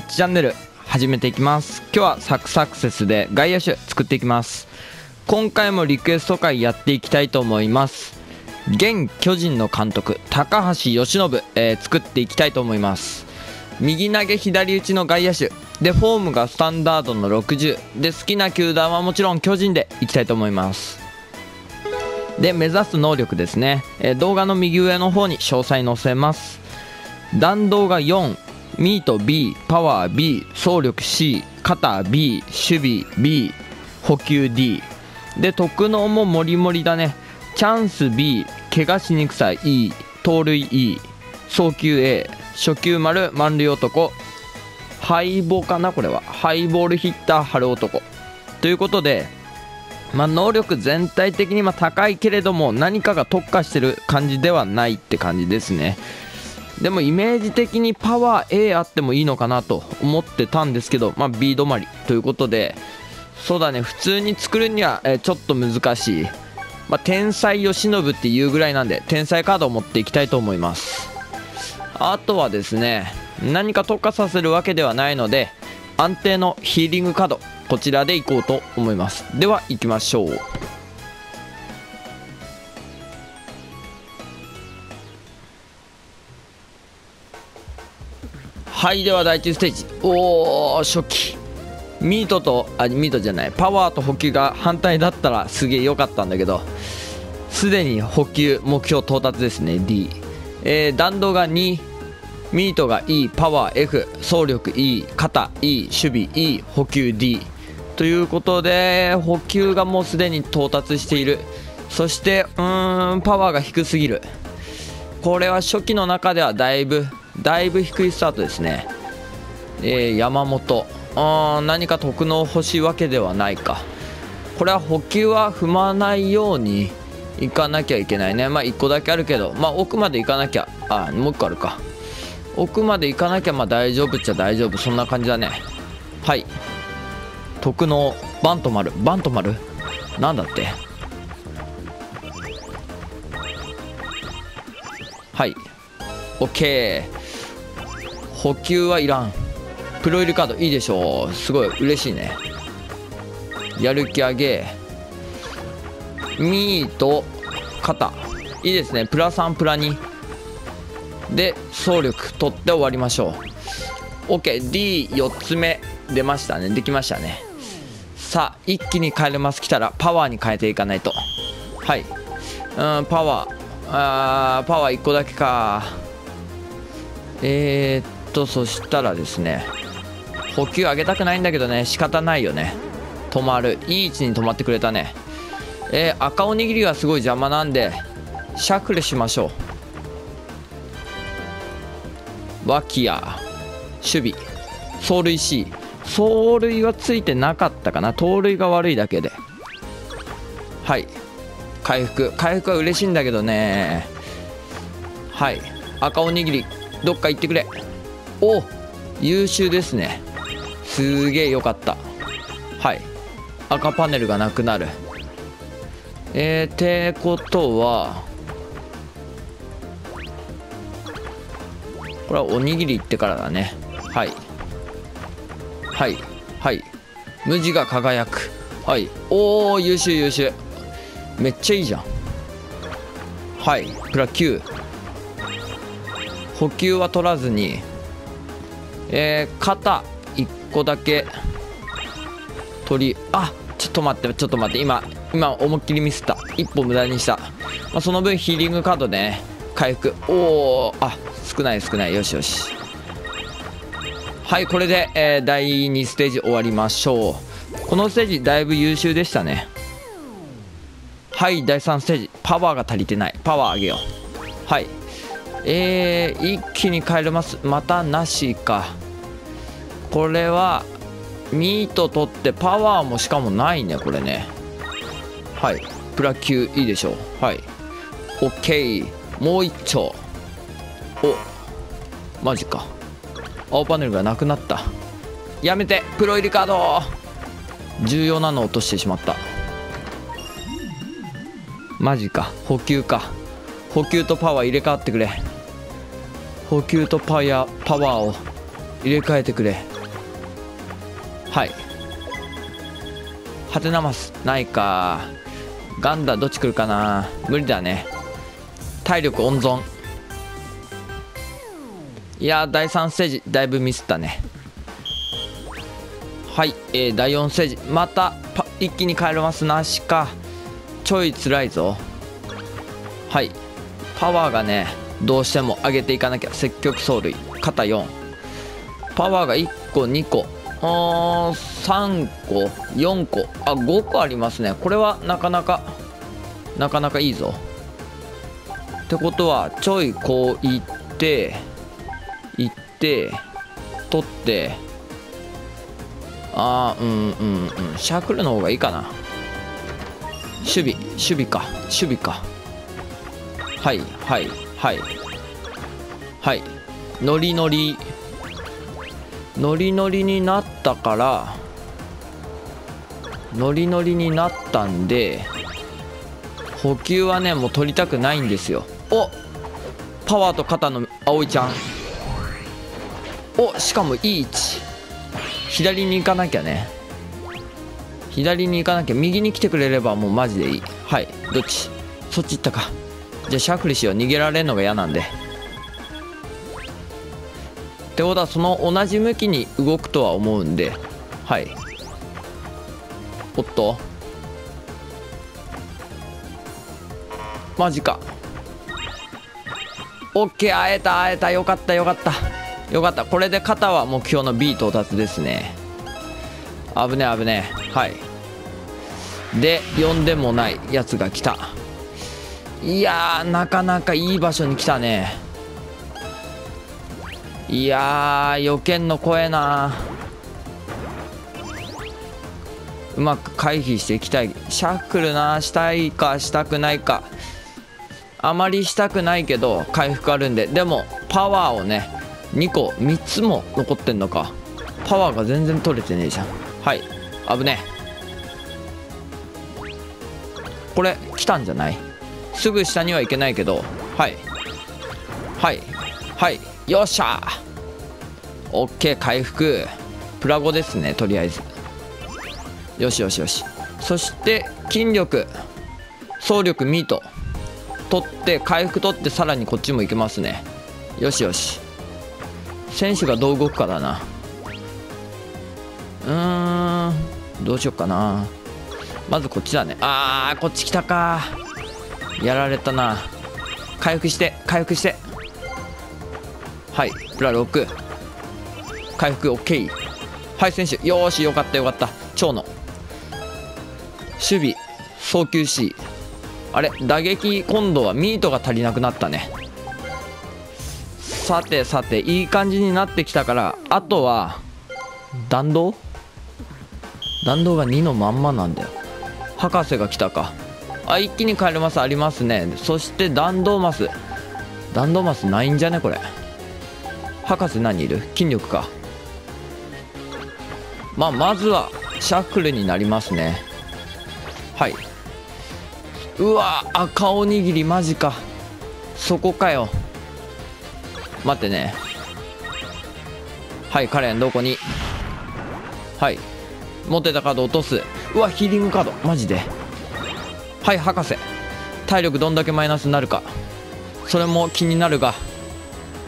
8チャンネル始めていきます。今日はサクサクセスで外野手作っていきます。今回もリクエスト会やっていきたいと思います。現巨人の監督高橋由伸、えー、作っていきたいと思います。右投げ左打ちの外野手。でフォームがスタンダードの60で好きな球団はもちろん巨人でいきたいと思います。で目指す能力ですね、えー、動画の右上の方に詳細載せます。弾道が4ミート B パワー B 走力 C 肩 B 守備 B 補給 D で特能もモリモリだね。チャンス B 怪我しにくさ E 盗塁 E 送球 A 初球丸満塁男。ハイボかなこれは。ハイボールヒッター春男。ということでまあ、能力全体的にま高いけれども何かが特化してる感じではないって感じですね。でもイメージ的にパワー A あってもいいのかなと思ってたんですけど、まあ、B 止まりということでそうだね。普通に作るには、えちょっと難しい、まあ、天才慶喜っていうぐらいなんで天才カードを持っていきたいと思います。あとはですね何か特化させるわけではないので安定のヒーリングカードこちらでいこうと思います。では行きましょう。はいでは第1ステージ。おお初期。ミートとあミートじゃない。パワーと補給が反対だったらすげえ良かったんだけどすでに補給目標到達ですね D、えー、弾道が2ミートが E パワー F 走力 E 肩 E 守備 E 補給 D ということで補給がもうすでに到達している。そしてうーんパワーが低すぎる。これは初期の中ではだいぶだいぶ低いスタートですね、えー、山本。あ何か特能欲しいわけではないか。これは補給は踏まないように行かなきゃいけないね。まあ1個だけあるけど。まあ奥まで行かなきゃ。あもう1個あるか。奥まで行かなきゃまあ大丈夫っちゃ大丈夫。そんな感じだね。はい。特能バント丸。バント丸？なんだって？はい。OK 補給はいらん。プロイルカードいいでしょう。すごい嬉しいね。やる気上げ。ミート肩。いいですね。プラ3プラ2で走力。取って終わりましょう。OKD4 つ目。出ましたね。できましたね。さあ一気に変えれます。来たらパワーに変えていかないと。はい。うんパワー。あーパワー1個だけか。えー、っとそしたらですね補給上げたくないんだけどね仕方ないよね。止まる。いい位置に止まってくれたね。えー、赤おにぎりがすごい邪魔なんでシャッフルしましょう。脇や守備。走塁 C 走塁はついてなかったかな。盗塁が悪いだけで。はい。回復。回復は嬉しいんだけどね。はい。赤おにぎりどっか行ってくれ。お優秀ですね。すげえよかった。はい。赤パネルがなくなる。えー、てことはこれはおにぎり行ってからだね。はい。はい。はい。無地が輝く。はい。おお優秀優秀。めっちゃいいじゃん。はい。プラ9補給は取らずに。えー、肩1個だけ取りあちょっと待ってちょっと待って今今思いっきりミスった。1歩無駄にした、まあ、その分ヒーリングカードでね回復。おおあ少ない少ない。よしよし。はいこれで、えー、第2ステージ終わりましょう。このステージだいぶ優秀でしたね。はい第3ステージ。パワーが足りてない。パワー上げよう。はい。えー、一気に帰れます。またなしか。これはミート取ってパワーもしかもないねこれね。はい。プラ9いいでしょう。はい。OK もう一丁。お。マジか。青パネルがなくなった。やめて。プロ入りカード。重要なの落としてしまった。マジか。補給か。補給とパワー入れ替わってくれ。補給とパヤパワーを入れ替えてくれ。はい。ハテナマスないか。ガンダどっち来るかな。無理だね。体力温存。いや第3ステージだいぶミスったね。はい、えー、第4ステージ。また一気に帰れます。なしか。ちょい辛いぞ。はい。パワーがねどうしても上げていかなきゃ。積極走塁。肩4パワーが1個2個。あ3個4個。あ5個ありますね。これはなかなかなかなかいいぞ。ってことはちょいこう行って行って取って。ああうんうんうん。シャークルの方がいいかな。守備守備か。守備か。はいはい。はい。はい。ノリノリ。ノリノリになったからノリノリになったんで補給はねもう取りたくないんですよ。おパワーと肩の葵ちゃん。おしかもいい位置。左に行かなきゃね。左に行かなきゃ右に来てくれればもうマジでいい。はい。どっち？そっち行ったか。じゃあシャッフルしよう。逃げられるのが嫌なんで。ってことはその同じ向きに動くとは思うんで。はい。おっと。マジか。オッケー。会えた会えた。よかったよかった。よかった。これで肩は目標の B 到達ですね。危ね危ねはい。で呼んでもないやつが来た。いやなかなかいい場所に来たね。いやー予見の声な。うまく回避していきたい。シャッフルなしたいかしたくないか。あまりしたくないけど回復あるんで。でもパワーをね2個3つも残ってんのか。パワーが全然取れてねえじゃん。はい。危ねえ。これ来たんじゃない？すぐ下には行けないけどはい。はい。はい。よっしゃ。オッケー回復。プラゴですねとりあえず。よしよしよし。そして筋力。走力ミート。取って回復取ってさらにこっちも行けますね。よしよし。選手がどう動くかだな。うーん。どうしよっかな。まずこっちだね。あーこっち来たか。やられたな。回復して回復して。はいプラ6回復 OK はい選手。よーしよかったよかった。蝶の守備送球 C あれ打撃今度はミートが足りなくなったね。さてさていい感じになってきたからあとは弾道？弾道が2のまんまなんだよ。博士が来たか。あ一気に帰れますありますね。そして弾道マス。弾道マスないんじゃねこれ。博士何いる？筋力か。まあまずはシャッフルになりますね。はい。うわ赤おにぎりマジか。そこかよ。待ってね。はいカレンどこに？はい。持ってたカード落とす。うわヒーリングカード。マジで。はい博士。体力どんだけマイナスになるか。それも気になるが。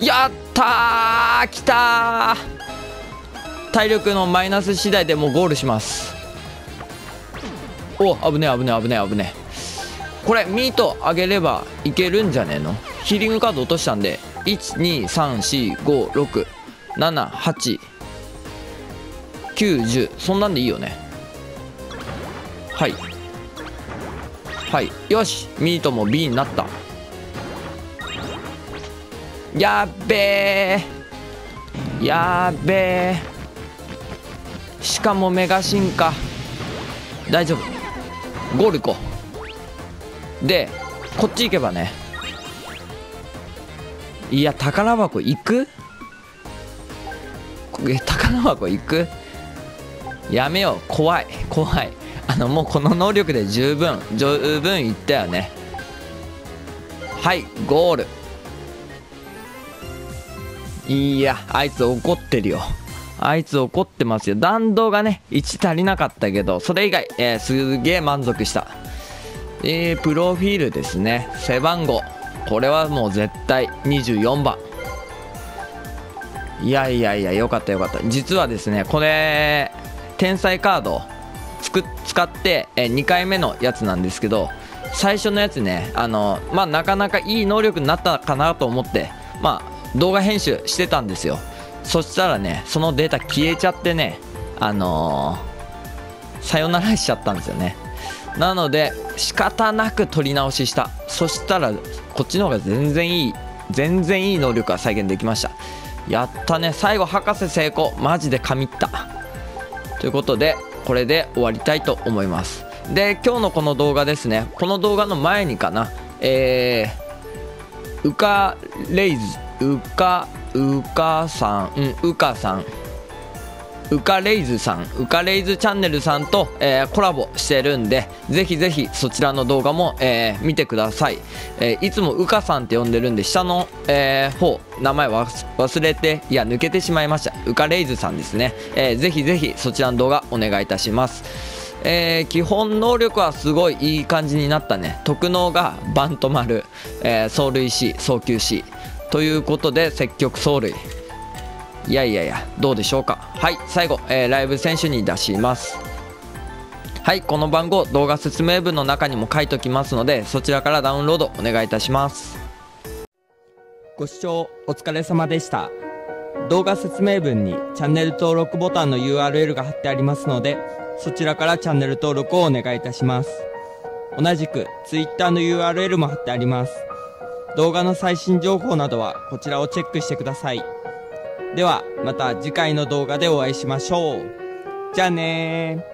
やったー!きたー!体力のマイナス次第でもうゴールします。お危ねえ危ねえ危ねえ危ねえ。これミート上げればいけるんじゃねえの？ヒーリングカード落としたんで12345678910そんなんでいいよね。はい。はい。よし。ミートも B になった。やっべえやっべえしかもメガ進化大丈夫。ゴール行こう。でこっち行けばね。いや宝箱行く？え宝箱行く？やめよう。怖い。怖い。あのもうこの能力で十分十分いったよね。はいゴール。いやあいつ怒ってるよ。あいつ怒ってますよ。弾道がね1足りなかったけどそれ以外、えー、すげえ満足した。えー、プロフィールですね。背番号。これはもう絶対24番。いやいやいやよかったよかった。実はですねこれ天才カードつく使って、え2回目のやつなんですけど最初のやつねあのまあなかなかいい能力になったかなと思ってまあ動画編集してたんですよ。そしたらねそのデータ消えちゃってねあのー、さよならしちゃったんですよね。なので仕方なく撮り直しした。そしたらこっちの方が全然いい全然いい能力が再現できました。やったね。最後博士成功。マジで神った。ということでこれで終わりたいと思います。で今日のこの動画ですね。この動画の前にかな。えー、ウカレイズウカウカさん。うんウカさん。ウカレイズさんウカレイズチャンネルさんと、えー、コラボしてるんでぜひぜひそちらの動画も、えー、見てください、えー、いつもウカさんって呼んでるんで下の、え方名前忘れていや抜けてしまいました。ウカレイズさんですね、えー、ぜひぜひそちらの動画お願いいたします。えー、基本能力はすごいいい感じになったね。特能がバント丸、えー、走塁 C 送球 C ということで積極走塁。いやいやいやどうでしょうか。はい最後、えー、ライブ選手に出します。はいこの番号動画説明文の中にも書いておきますのでそちらからダウンロードお願いいたします。ご視聴お疲れ様でした。動画説明文にチャンネル登録ボタンの URL が貼ってありますのでそちらからチャンネル登録をお願いいたします。同じく Twitter の URL も貼ってあります。動画の最新情報などはこちらをチェックしてください。ではまた次回の動画でお会いしましょう。じゃあねー。